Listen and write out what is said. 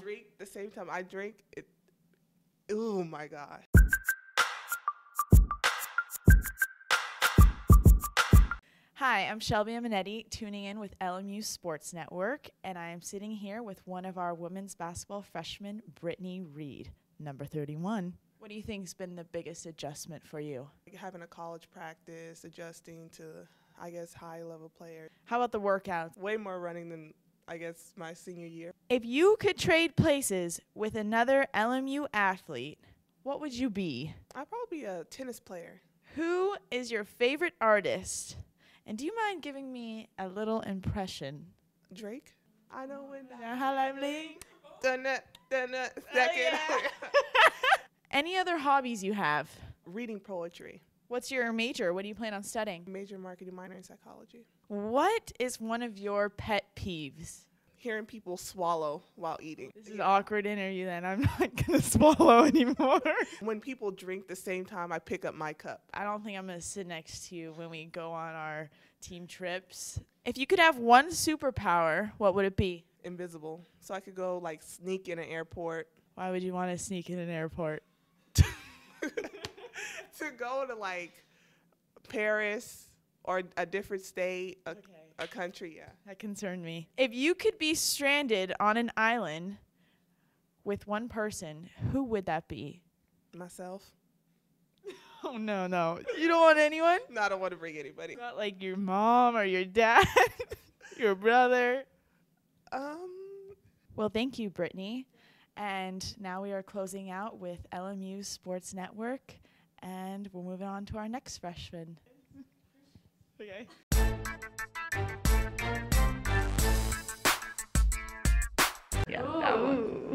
Drink the same time I drink, it. Oh my god. Hi, I'm Shelby Minetti, tuning in with LMU Sports Network, and I am sitting here with one of our women's basketball freshmen, Brittney Reed, number 31. What do you think's been the biggest adjustment for you? Having a college practice, adjusting to, I guess, high level players. How about the workouts? Way more running than I guess my senior year. If you could trade places with another LMU athlete, what would you be? I'd probably be a tennis player. Who is your favorite artist? And do you mind giving me a little impression? Drake. I know when. How I bling. It, dun it, oh, second. Any other hobbies you have? Reading poetry. What's your major? What do you plan on studying? Major marketing, minor in psychology. What is one of your pet peeves? Hearing people swallow while eating. This is an awkward interview then. I'm not going to swallow anymore. When people drink the same time, I pick up my cup. I don't think I'm going to sit next to you when we go on our team trips. If you could have one superpower, what would it be? Invisible. So I could go like sneak in an airport. Why would you want to sneak in an airport? go to like Paris or a different state, a, a country, yeah. That concerned me. If you could be stranded on an island with one person, who would that be? Myself. Oh no, no. You don't want anyone? No, I don't want to bring anybody. Not like your mom or your dad, your brother. Um, Well, thank you, Brittney. And now we are closing out with LMU Sports Network, and we're moving on to our next freshman. okay. Yeah. that one.